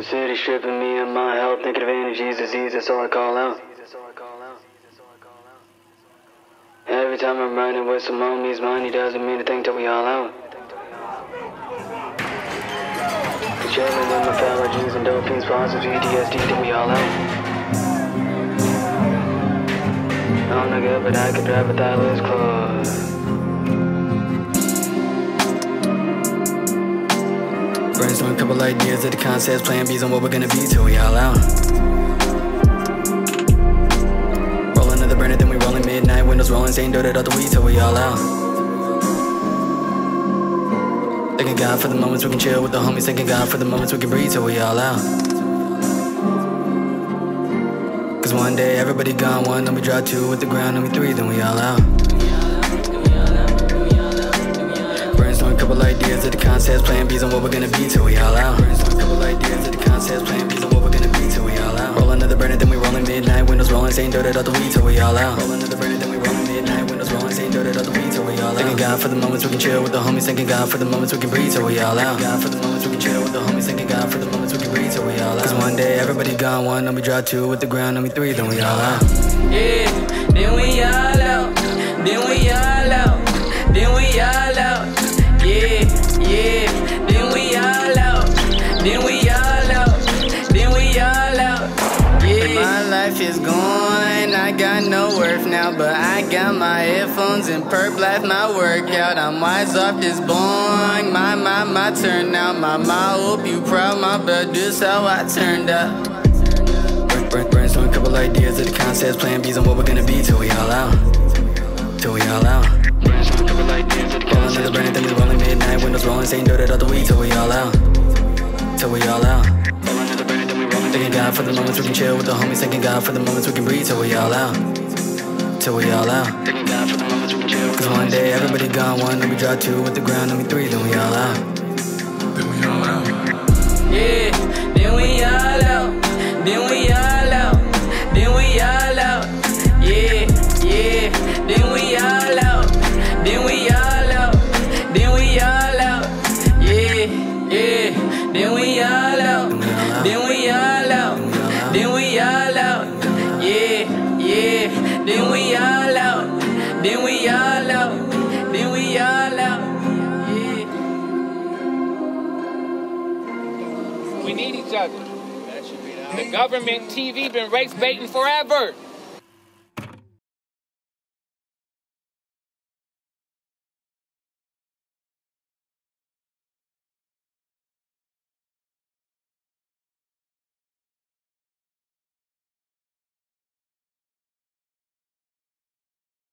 The city stripping me of my health, advantage is disease, that's all I call out. Every time I'm riding with some homies, money doesn't mean a thing till we all out. Chilling with my fellow G's and dope fiends, positive PTSD till we all out. I'm not good, but I can drive a thighless Brainstorm a couple ideas of the concepts, plan B's on what we're gonna be till we all out. Roll another burner, then we rolling midnight, windows rolling, saying dirt out the weed till we all out. Thanking God for the moments we can chill with the homies, thanking God for the moments we can breathe till we all out. Cause one day everybody gone, one, then we drop two with the ground, then we three, then we all out. Brainstorm a couple ideas of the concepts, plan B's on what we're gonna be till we all out. Brainstorm a couple ideas of the concepts, plan B's on what we're gonna be till we all out. Roll another burner, then we rolling midnight, windows rolling, saying dirt out the weed till we all out. Roll another burner, then we rolling midnight, windows rolling, saying dirt out the weed till we all out. Thanking God for the moments we can chill with the homies, thanking God for the moments we can breathe till we all out. Thanking God for the moments we can chill with the homies, thanking God for the moments we can breathe till we all out. Cause one day everybody gone, one, then we drop two with the ground, then we three, then we all out. Yeah, Yeah, yeah. Then we all out. Then we all out. Then we all out. Yeah. My life is gone. I got no worth now, but I got my headphones and perp life my workout. I'm wise off this bong. My, my, my turn now. My, my, hope you proud, my blood. This how I turned out. Brain- brain- Brainstorm a couple ideas of the concepts, plan B's on what we're gonna be till we all out. Till we all out. Brainstorm a couple ideas of the Roll another burner, then we're rolling midnight, windows rolling, saying dirt out the weed till we all out. Till we all out. Roll another burner, then we rolling. Thanking God for the moments we can chill with the homies, thanking God for the moments we can breathe till we all out. Till we all out. Thanking God for the moments we can chill. Cause one day everybody gone, one, then we drop two with the ground, then we three, then we all out. We need each other. The government TV been race baiting forever.